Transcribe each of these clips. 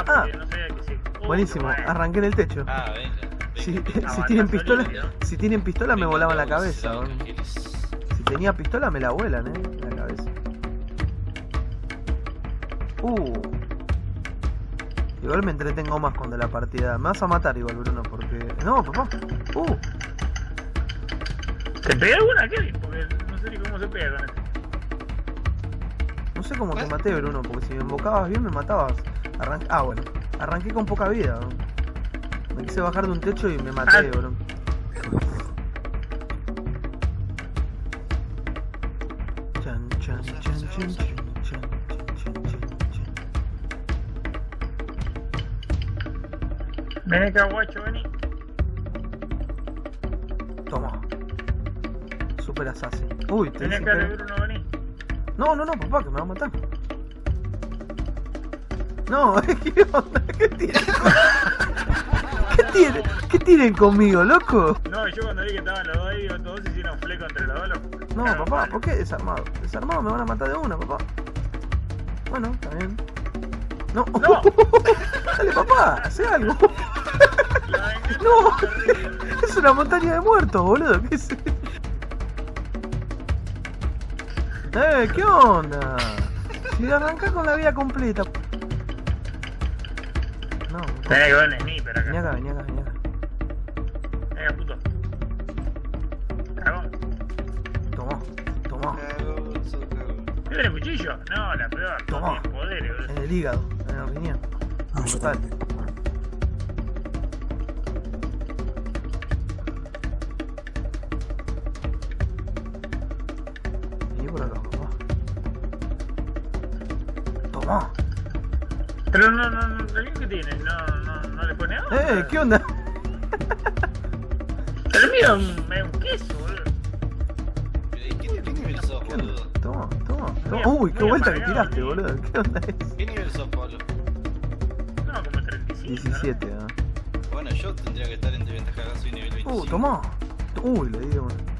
Ah. porque no sabía que sí. Buenísimo, bueno. arranqué en el techo. Ah, venga. venga. Si, Ah, si tienen pistola, si tienen pistola me volaban la cabeza. Si tenía pistola me la vuelan, eh, la cabeza. Uh. Igual me entretengo más cuando la partida. Me vas a matar igual, Bruno, porque. No, papá. Uh. ¿Te pegué alguna, Kevin? Porque no sé ni cómo se pega con esto. No sé cómo te maté, Bruno, porque si me embocabas bien me matabas. Arranque, ah, bueno. Arranqué con poca vida. Me quise bajar de un techo y me maté, ah. bro. Chan, acá, guacho, vení. Toma. Super assassin. Uy, te Ven acá, uno, vení. No, no, no, papá, que me va a matar. No, ¿qué onda? ¿Qué tienen? ¿Qué tienen? ¿Qué tienen conmigo, loco? No, yo cuando vi que estaban los dos ahí, todos hicieron fleco entre los dos. los- No, Claro, papá. ¿por qué desarmado? Desarmado me van a matar de una, papá. Bueno, está bien. No, No. dale, papá, hace algo. No, es una montaña de muertos, boludo. ¿Qué es? Eh, ¿qué onda? Si arrancás con la vida completa. No, Tenés que ver el sniper vení acá. acá, vení acá, vení acá. Venga, puto. Cagón. Tomá, tomá. Cagón, sos cagón. ¿Qué tiene cuchillo? No, la peor. No tiene poderes, boludo. En el hígado, en el riñón. Ah, yo Pero no, no, no, el mío que tiene, no, no, no le pone nada. Eh, ¿qué onda? El mío es un, es un queso, boludo. Pero, ¿Qué, qué nivel sos, boludo? Toma, toma, toma. Uy, qué vuelta que tiraste, boludo. ¿Qué onda es? ¿Qué nivel sos, Pablo? No, como 35. 17, ¿no? ¿no? Bueno, yo tendría que estar en desventaja, soy nivel 25. Uh, tomá. Uy, le di uno.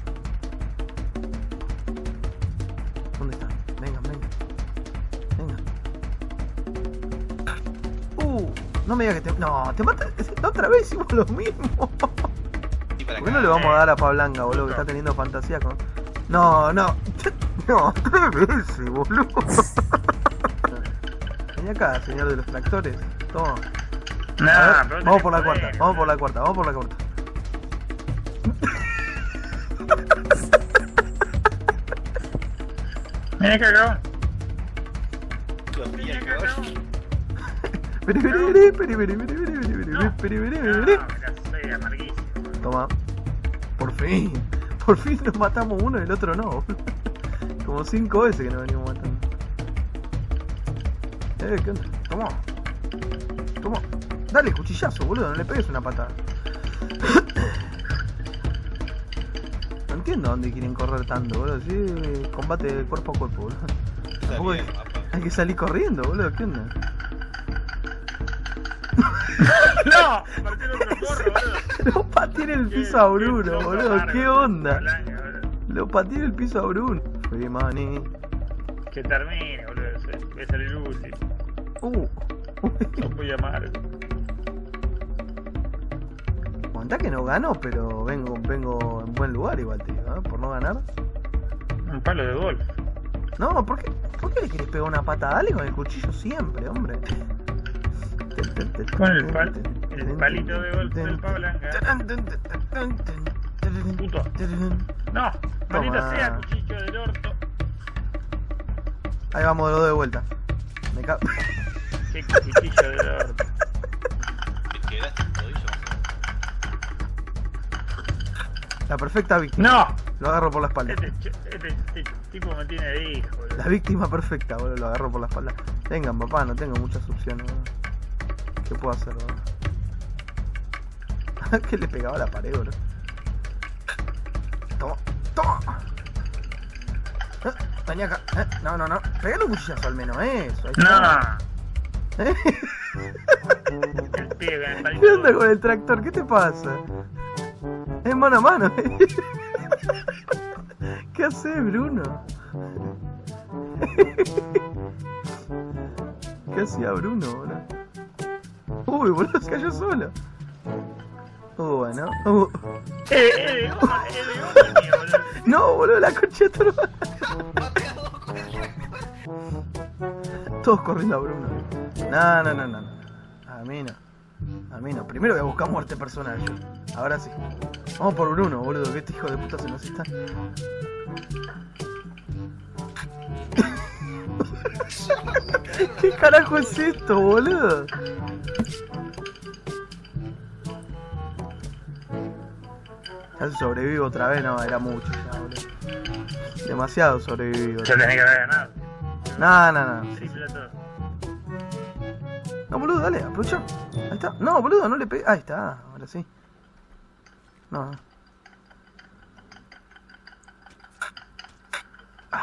No me digas que te. No, te mata. Otra vez hicimos lo mismo. Y para ¿Por qué no le vamos a dar a Pablanca, boludo, que está teniendo fantasía con. No, no. No, tres veces, boludo. Vení acá, señor de los tractores. Toma. Ver, pero vamos por la poder, cuarta, vamos por la cuarta, vamos por la cuarta. Acá, cagón. Mira, amarguísimo. Toma. Por fin. Por fin nos matamos uno y el otro no. Como cinco veces que nos venimos matando. Eh, ¿qué onda? Toma. Toma. Dale, cuchillazo, boludo, no le pegues una patada. No entiendo dónde quieren correr tanto, boludo. Sí, combate cuerpo a cuerpo, boludo. Hay que salir corriendo, boludo, ¿qué onda? No, otro boludo. Lo pateé en el piso a Bruno, boludo, ¿qué onda? Lo pateé en el piso a Bruno. Free money. Que termine, boludo. Voy a salir útil. Uh. Son muy amargo. Contá que no ganó, pero vengo, vengo en buen lugar igual, tío, ¿eh? Por no ganar. Un palo de golf. No, ¿por qué, ¿por qué le querés pegar una pata? Dale con el cuchillo siempre, hombre. Con el pal- el palito de golf del pa blanca. Puto. No, maldita sea, cuchillo del orto. Ahí vamos los dos de vuelta. Me ca... Qué cuchillo del orto. Te quebraste el tobillo. La perfecta víctima. No, Lo agarro por la espalda. este, este, este tipo me tiene de hijo, boludo. La víctima perfecta, boludo. Lo agarro por la espalda. Vengan, papá, no tengo muchas opciones, boludo. ¿Qué puedo hacer, boludo? que le pegaba a la pared, boludo. Toma, toma. Eh, vení acá. Eh, no, no, no. Pegale un cuchillazo al menos, eso. ahí está. No, ¿Eh? ¿Qué onda con el tractor? ¿Qué te pasa? Es mano a mano. ¿eh? ¿Qué hace Bruno? ¿Qué hacía Bruno, boludo? Uy, boludo, se cayó solo. Uh, bueno. Uh. Eh, eh, goma, eh, goma, mío, boludo. No, boludo, la concha de tu hermana. Mate a dos con el Todos corriendo a Bruno. No, no, no, no, no. A mí no. A mí no. Primero voy a buscar muerte personal yo. Ahora sí. Vamos por Bruno, boludo, que este hijo de puta se nos está. ¿Qué carajo es esto, boludo? Ya sobrevivo otra vez, no, era mucho ya, boludo. Demasiado sobrevivido. Ya tenés que haber ganado. No, no, no. Sí. No, boludo, dale, aprovecha. Ahí está. No, boludo, no le pegué. Ahí está, ahora sí. No, no.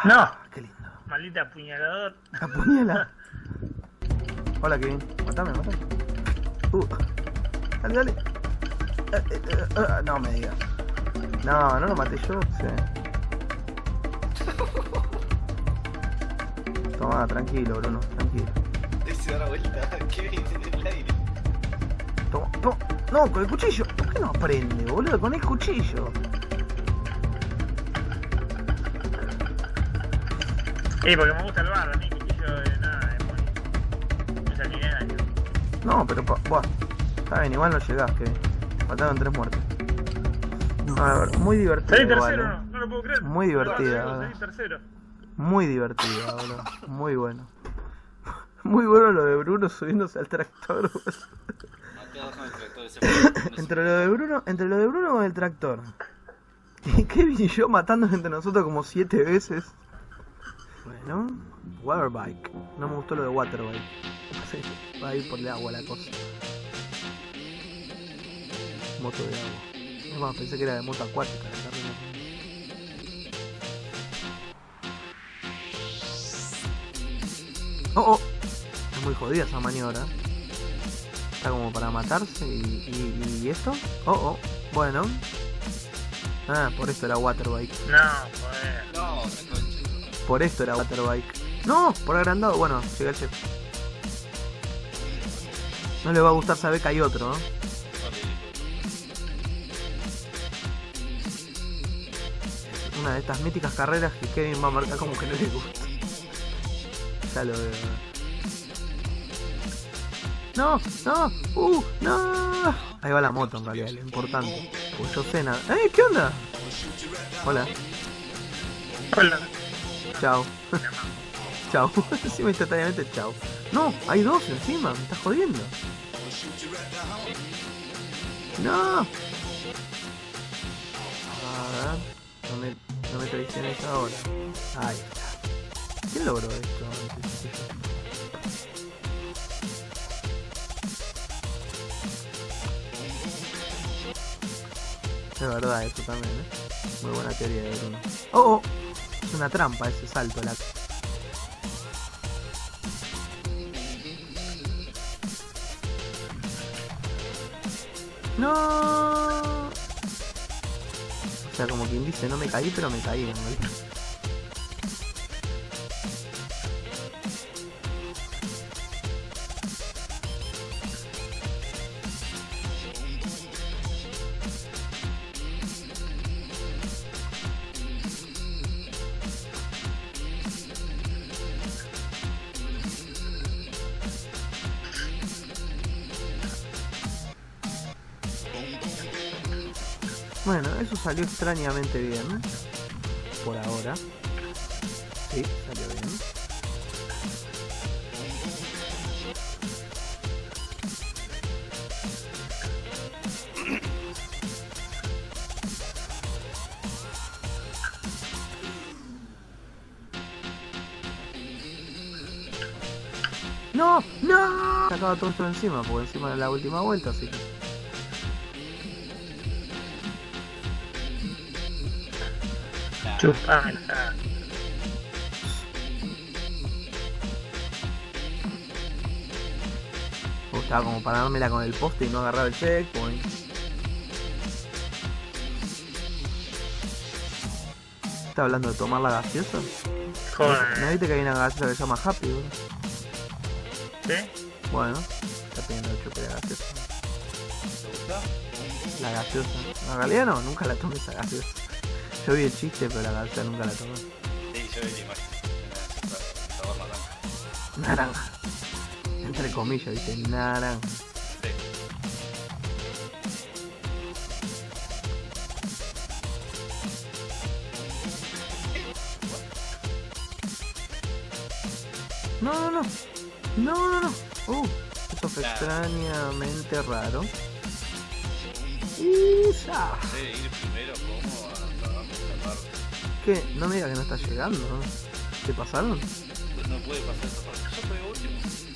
No, Qué lindo. maldita apuñalador. Apuñala. Hola, Kevin. Matame, matame. Uh. Dale, dale. Eh, eh, eh, no me digas. No, no lo maté yo. Sí. Toma, tranquilo, Bruno, tranquilo. Ese da la vuelta, Kevin en el aire. Toma, toma. No, con el cuchillo. ¿Por qué no aprende, boludo? Con el cuchillo. Sí, porque me gusta el barro, a mí, yo de nada, es muy. No salí de daño. No, pero pa, buah. Está bien, igual no llegás, que faltaron tres muertes. A ver, muy divertido. Salí igual, tercero, no, no lo puedo creer. Muy Salí ¿verdad? tercero. Muy divertido, boludo. Muy bueno. Muy bueno lo de Bruno subiéndose al tractor. entre lo de Bruno, entre lo de Bruno con el tractor. Y Kevin y yo matándonos entre nosotros como siete veces. Bueno, waterbike. No me gustó lo de waterbike. Sí, va a ir por el agua la cosa. Moto de agua. Es más, pensé que era de moto acuática. Oh, oh. Es muy jodida esa maniobra. Está como para matarse y, y, y esto. Oh, oh. Bueno. Ah, por esto era waterbike. No, joder. No. Por esto era waterbike. No, por agrandado. Bueno, llega el chef. No le va a gustar saber que hay otro, ¿no? Una de estas míticas carreras que Kevin va a marcar como que no le gusta. Ya lo veo. No, no, uh, no. Ahí va la moto en realidad, lo importante. Pues yo sé nada. ¡Eh, qué onda! Hola, Hola. chao. chao. Encima instantáneamente chao. No, hay dos encima, me estás jodiendo. No. A ver, me, no me traiciones ahora. Ahí está. ¿Quién logró esto? Es verdad esto también, ¿eh? Muy buena teoría de Bruno. ¡Oh! oh! Es una trampa ese salto. La... ¡No! O sea, como quien dice, no me caí, pero me caí. ¿no? Bueno, eso salió extrañamente bien. Por ahora. Sí, salió bien. ¡No! ¡No! Sacaba todo esto encima, porque encima de la última vuelta, así que. Estaba como para dármela con el poste y no agarrar el checkpoint. ¿Está hablando de tomar la gaseosa? ¿No Joder. viste que hay una gaseosa que se llama Happy, bro? ¿Sí? Bueno, está pidiendo chupe de gaseosa. ¿Te gusta? La gaseosa. En realidad no, nunca la tomé esa gaseosa. Yo vi el chiste, pero la gaseosa nunca la tomé. Sí, yo vi la imagen. Sabor naranja. Naranja. Entre comillas, viste, naranja. No, no, no. No, no, no. Uh, eso fue Claro. extrañamente raro. Isa. Sé ir primero como ¿Qué? No me diga que no está llegando. ¿Qué pasaron? No puede pasar. Yo soy último.